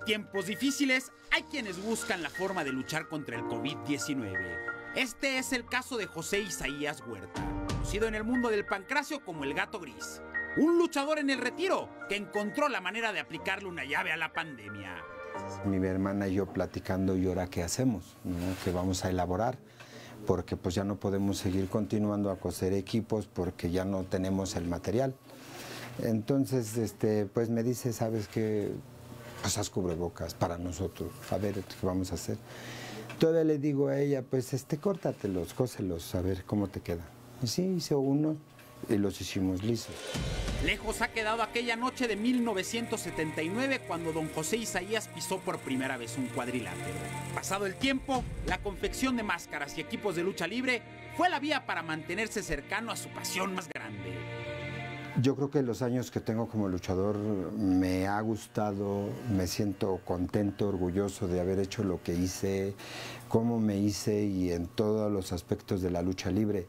tiempos difíciles, hay quienes buscan la forma de luchar contra el COVID-19. Este es el caso de José Isaías Huerta, conocido en el mundo del pancracio como el gato gris. Un luchador en el retiro que encontró la manera de aplicarle una llave a la pandemia. Mi hermana y yo platicando y ahora qué hacemos, ¿no? qué vamos a elaborar, porque pues ya no podemos seguir continuando a coser equipos porque ya no tenemos el material. Entonces, este, pues me dice, ¿sabes qué? Haz cubrebocas para nosotros, a ver qué vamos a hacer. Todavía le digo a ella, pues este, córtatelos, cóselos, a ver cómo te queda. Y sí, hice uno y los hicimos lisos. Lejos ha quedado aquella noche de 1979 cuando don José Isaías pisó por primera vez un cuadrilátero. Pasado el tiempo, la confección de máscaras y equipos de lucha libre fue la vía para mantenerse cercano a su pasión más grande. Yo creo que los años que tengo como luchador me ha gustado, me siento contento, orgulloso de haber hecho lo que hice, cómo me hice y en todos los aspectos de la lucha libre.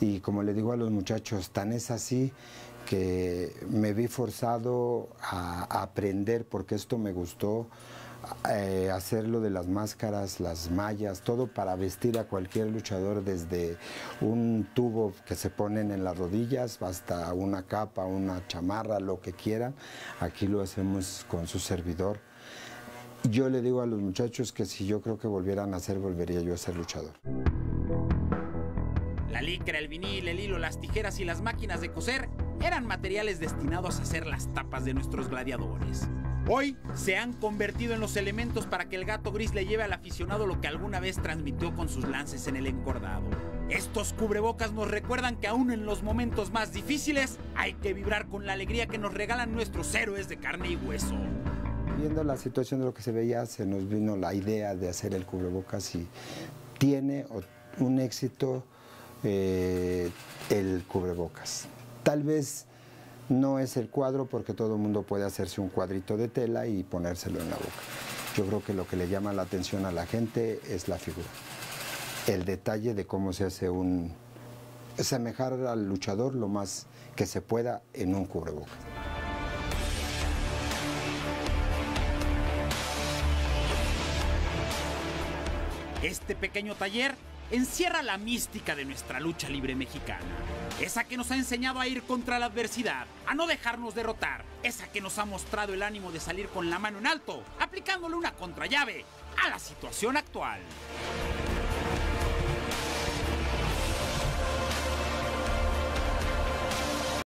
Y como le digo a los muchachos, tan es así que me vi forzado a aprender porque esto me gustó, eh, hacerlo de las máscaras, las mallas, todo para vestir a cualquier luchador desde un tubo que se ponen en las rodillas hasta una capa, una chamarra, lo que quieran. Aquí lo hacemos con su servidor. Yo le digo a los muchachos que si yo creo que volvieran a hacer, volvería yo a ser luchador. La licra, el vinil, el hilo, las tijeras y las máquinas de coser eran materiales destinados a hacer las tapas de nuestros gladiadores. Hoy se han convertido en los elementos para que el gato gris le lleve al aficionado lo que alguna vez transmitió con sus lances en el encordado. Estos cubrebocas nos recuerdan que aún en los momentos más difíciles hay que vibrar con la alegría que nos regalan nuestros héroes de carne y hueso. Viendo la situación de lo que se veía, se nos vino la idea de hacer el cubrebocas y tiene un éxito eh, el cubrebocas. Tal vez no es el cuadro porque todo el mundo puede hacerse un cuadrito de tela y ponérselo en la boca. Yo creo que lo que le llama la atención a la gente es la figura. El detalle de cómo se hace un... semejar al luchador lo más que se pueda en un cubrebocas. Este pequeño taller encierra la mística de nuestra lucha libre mexicana. Esa que nos ha enseñado a ir contra la adversidad, a no dejarnos derrotar. Esa que nos ha mostrado el ánimo de salir con la mano en alto, aplicándole una contrallave a la situación actual.